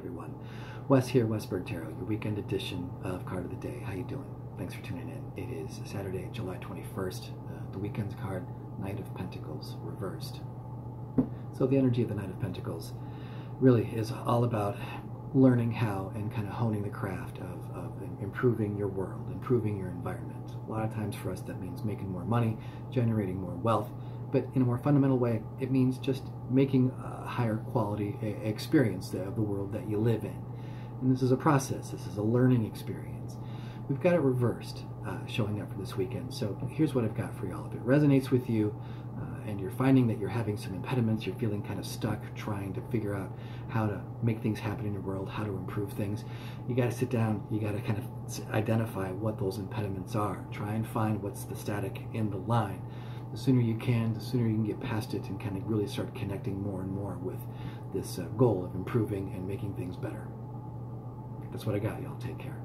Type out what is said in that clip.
everyone. Wes here, Wes Berg Tarot, your weekend edition of Card of the Day. How you doing? Thanks for tuning in. It is Saturday, July 21st. Uh, the weekend's card, Knight of Pentacles, reversed. So the energy of the Knight of Pentacles really is all about learning how and kind of honing the craft of, of improving your world, improving your environment. A lot of times for us that means making more money, generating more wealth, but in a more fundamental way, it means just making a higher quality experience of the world that you live in. And this is a process, this is a learning experience. We've got it reversed uh, showing up for this weekend. So here's what I've got for y'all. If it resonates with you uh, and you're finding that you're having some impediments, you're feeling kind of stuck trying to figure out how to make things happen in your world, how to improve things, you got to sit down, you got to kind of identify what those impediments are. Try and find what's the static in the line the sooner you can, the sooner you can get past it and kind of really start connecting more and more with this uh, goal of improving and making things better. That's what I got, y'all. Take care.